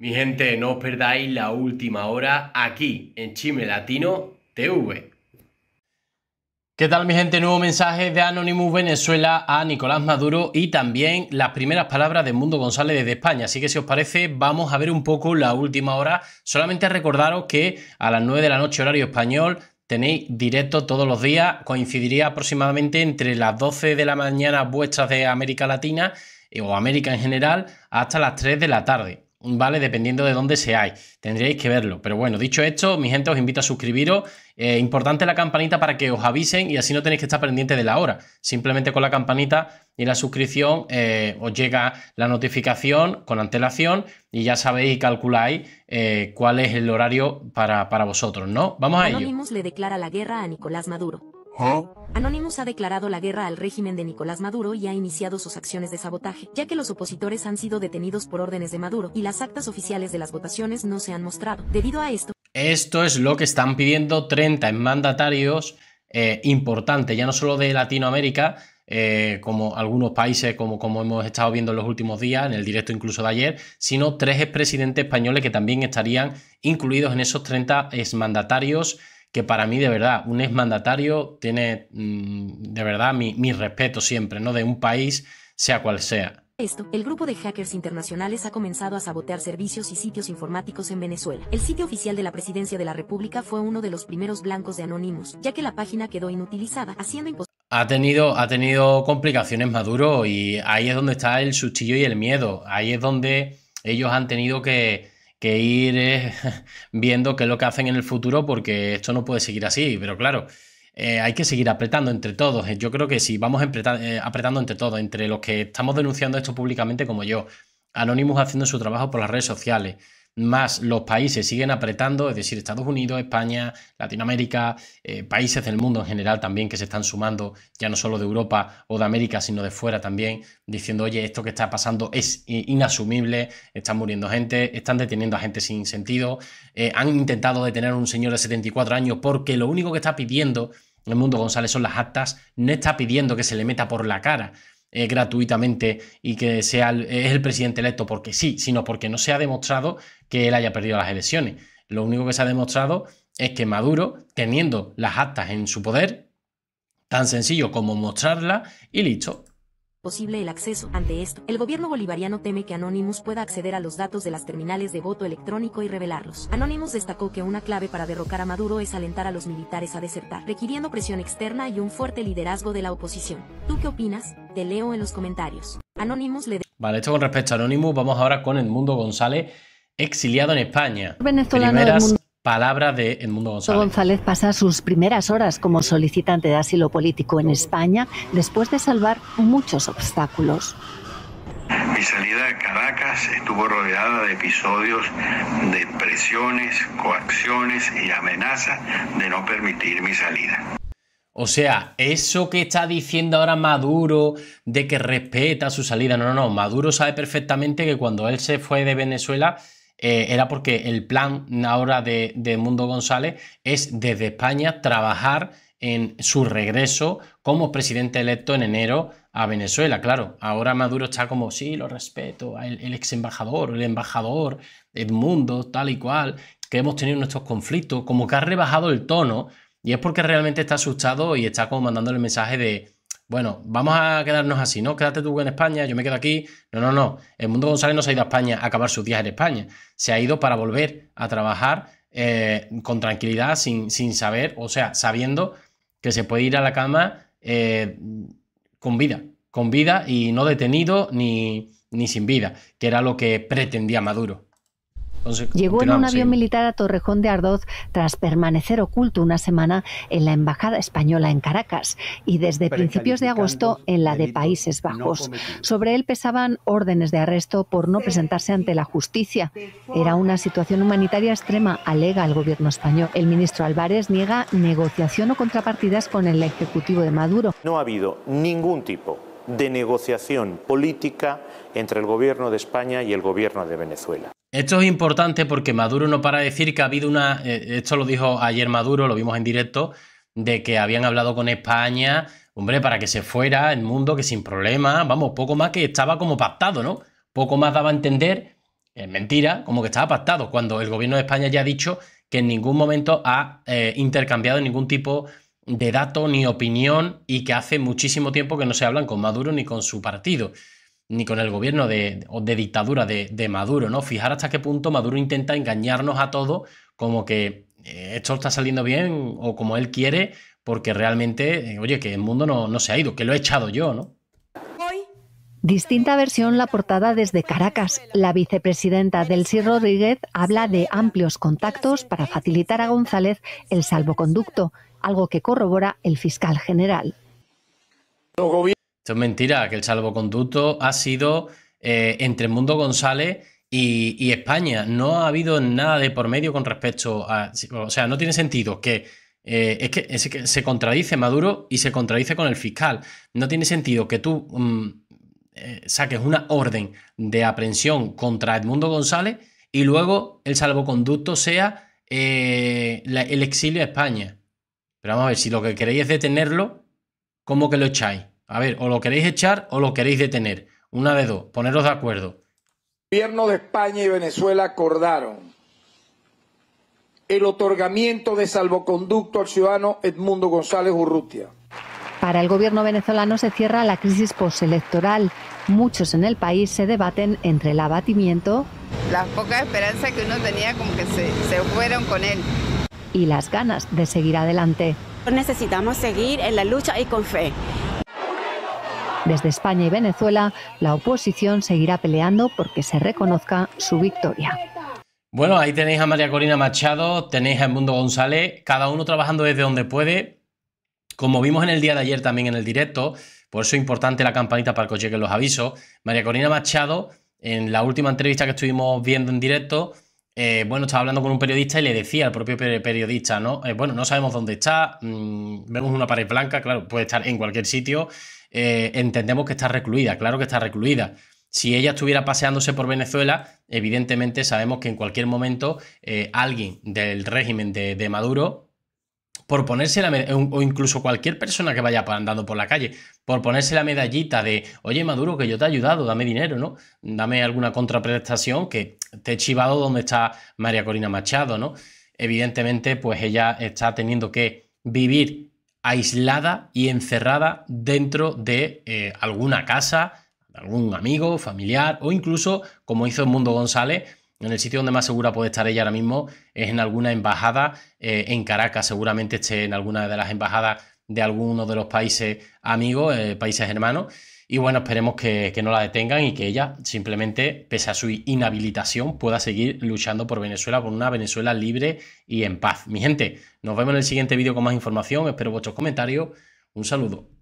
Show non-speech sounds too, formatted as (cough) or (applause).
Mi gente, no os perdáis la última hora aquí en Chime Latino TV. ¿Qué tal mi gente? Nuevo mensaje de Anonymous Venezuela a Nicolás Maduro y también las primeras palabras de Mundo González desde España. Así que si os parece, vamos a ver un poco la última hora. Solamente recordaros que a las 9 de la noche horario español tenéis directo todos los días. Coincidiría aproximadamente entre las 12 de la mañana vuestras de América Latina eh, o América en general hasta las 3 de la tarde. ¿Vale? Dependiendo de dónde seáis. Tendríais que verlo. Pero bueno, dicho esto, mi gente, os invito a suscribiros. Eh, importante la campanita para que os avisen y así no tenéis que estar pendiente de la hora. Simplemente con la campanita y la suscripción eh, os llega la notificación con antelación y ya sabéis y calculáis eh, cuál es el horario para, para, vosotros, ¿no? Vamos a Anonymous le declara la guerra a Nicolás Maduro. Anonymous ha declarado la guerra al régimen de Nicolás Maduro y ha iniciado sus acciones de sabotaje, ya que los opositores han sido detenidos por órdenes de Maduro y las actas oficiales de las votaciones no se han mostrado. Debido a esto... Esto es lo que están pidiendo 30 mandatarios eh, importantes, ya no solo de Latinoamérica, eh, como algunos países, como, como hemos estado viendo en los últimos días, en el directo incluso de ayer, sino tres expresidentes españoles que también estarían incluidos en esos 30 exmandatarios que para mí de verdad un exmandatario tiene mm, de verdad mi, respeto siempre, ¿no? De un país, sea cual sea. Esto, el grupo de hackers internacionales ha comenzado a sabotear servicios y sitios informáticos en Venezuela. El sitio oficial de la Presidencia de la República fue uno de los primeros blancos de Anonymous, ya que la página quedó inutilizada, haciendo imposible. Ha tenido, ha tenido complicaciones Maduro y ahí es donde está el sustillo y el miedo. Ahí es donde ellos han tenido que, que ir eh, (laughs) viendo qué es lo que hacen en el futuro porque esto no puede seguir así, pero claro, eh, hay que seguir apretando entre todos. Yo creo que si vamos eh, apretando entre todos, entre los que estamos denunciando esto públicamente como yo, Anonymous haciendo su trabajo por las redes sociales, más los países siguen apretando, es decir, Estados Unidos, España, Latinoamérica, eh, países del mundo en general también que se están sumando, ya no solo de Europa o de América, sino de fuera también, diciendo, oye, esto que está pasando es inasumible, están muriendo gente, están deteniendo a gente sin sentido, eh, han intentado detener a un señor de 74 años porque lo único que está pidiendo el mundo González son las actas, no está pidiendo que se le meta por la cara eh, gratuitamente y que sea es el presidente electo porque sí, sino porque no se ha demostrado que él haya perdido las elecciones. Lo único que se ha demostrado es que Maduro, teniendo las actas en su poder, tan sencillo como mostrarlas y listo, posible el acceso. Ante esto, el gobierno bolivariano teme que Anonymous pueda acceder a los datos de las terminales de voto electrónico y revelarlos. Anonymous destacó que una clave para derrocar a Maduro es alentar a los militares a desertar, requiriendo presión externa y un fuerte liderazgo de la oposición. ¿Tú qué opinas? Te leo en los comentarios. Anonymous le... Vale, esto con respecto a Anonymous, vamos ahora con Edmundo González, exiliado en España. Venezolano Palabra de Edmundo González. González pasa sus primeras horas como solicitante de asilo político en España después de salvar muchos obstáculos. Mi salida de Caracas estuvo rodeada de episodios de presiones, coacciones y amenazas de no permitir mi salida. O sea, eso que está diciendo ahora Maduro de que respeta su salida, no, no, no, Maduro sabe perfectamente que cuando él se fue de Venezuela eh, era porque el plan ahora de, Mundo González es desde España trabajar en su regreso como presidente electo en enero a Venezuela. Claro, ahora Maduro está como, sí, lo respeto, el, ex embajador, el embajador Edmundo, tal y cual, que hemos tenido nuestros conflictos, como que ha rebajado el tono y es porque realmente está asustado y está como mandando el mensaje de, bueno, vamos a quedarnos así, ¿no? Quédate tú en España, yo me quedo aquí. No, no, no. El mundo González no se ha ido a España a acabar sus días en España. Se ha ido para volver a trabajar eh, con tranquilidad, sin, sin, saber, o sea, sabiendo que se puede ir a la cama eh, con vida, con vida y no detenido ni, ni sin vida, que era lo que pretendía Maduro. Llegó en un avión militar a Torrejón de Ardoz tras permanecer oculto una semana en la Embajada Española en Caracas y desde principios de agosto en la de Países Bajos. Sobre él pesaban órdenes de arresto por no presentarse ante la justicia. Era una situación humanitaria extrema, alega el gobierno español. El ministro Álvarez niega negociación o contrapartidas con el Ejecutivo de Maduro. No ha habido ningún tipo de negociación política entre el gobierno de España y el gobierno de Venezuela. Esto es importante porque Maduro no para decir que ha habido una. Eh, esto lo dijo ayer Maduro, lo vimos en directo, de que habían hablado con España, hombre, para que se fuera el mundo, que sin problema, vamos, poco más que estaba como pactado, ¿no? Poco más daba a entender Es mentira, como que estaba pactado, cuando el gobierno de España ya ha dicho que en ningún momento ha eh, intercambiado ningún tipo de dato ni opinión y que hace muchísimo tiempo que no se hablan con Maduro ni con su partido, ni con el gobierno de, de dictadura de, Maduro, ¿no? Fijar hasta qué punto Maduro intenta engañarnos a todos como que eh, esto está saliendo bien o como él quiere, porque realmente, eh, oye, que el mundo no, no se ha ido, que lo he echado yo, ¿no? Distinta versión la portada desde Caracas. La vicepresidenta Delcy Rodríguez habla de amplios contactos para facilitar a González el salvoconducto, algo que corrobora el fiscal general. Es mentira, que el salvoconducto ha sido eh, entre Mundo González y, España. No ha habido nada de por medio con respecto a... O sea, no tiene sentido que... Eh, es, que, se contradice Maduro y se contradice con el fiscal. No tiene sentido que tú... Mm, eh, saques una orden de aprehensión contra Edmundo González y luego el salvoconducto sea el exilio a España. Pero vamos a ver, si lo que queréis es detenerlo, ¿cómo que lo echáis? A ver, o lo queréis echar o lo queréis detener. Una de dos, poneros de acuerdo. El gobierno de España y Venezuela acordaron el otorgamiento de salvoconducto al ciudadano Edmundo González Urrutia para el gobierno venezolano se cierra la crisis postelectoral. Muchos en el país se debaten entre el abatimiento. Las pocas esperanzas que uno tenía como que se, se fueron con él. Y las ganas de seguir adelante. Necesitamos seguir en la lucha y con fe. Desde España y Venezuela, la oposición seguirá peleando porque se reconozca su victoria. Bueno, ahí tenéis a María Corina Machado, tenéis a Mundo González, cada uno trabajando desde donde puede, como vimos en el día de ayer también en el directo, por eso es importante la campanita para que os lleguen los avisos, María Corina Machado, en la última entrevista que estuvimos viendo en directo, eh, bueno, estaba hablando con un periodista y le decía al propio periodista, ¿no? Eh, bueno, no sabemos dónde está, mm, vemos una pared blanca, claro, puede estar en cualquier sitio, eh, entendemos que está recluida, claro que está recluida. Si ella estuviera paseándose por Venezuela, evidentemente sabemos que en cualquier momento alguien del régimen de Maduro por ponerse la o incluso cualquier persona que vaya andando por la calle, por ponerse la medallita de, oye Maduro, que yo te he ayudado, dame dinero, ¿no? Dame alguna contraprestación que te he chivado donde está María Corina Machado, ¿no? Evidentemente, pues ella está teniendo que vivir aislada y encerrada dentro de eh, alguna casa, algún amigo, familiar o incluso, como hizo el Mundo González, en el sitio donde más segura puede estar ella ahora mismo es en alguna embajada eh, en Caracas. Seguramente esté en alguna de las embajadas de alguno de los países amigos, eh, países hermanos. Y bueno, esperemos que, que, no la detengan y que ella simplemente, pese a su inhabilitación, pueda seguir luchando por Venezuela, por una Venezuela libre y en paz. Mi gente, nos vemos en el siguiente vídeo con más información. Espero vuestros comentarios. Un saludo.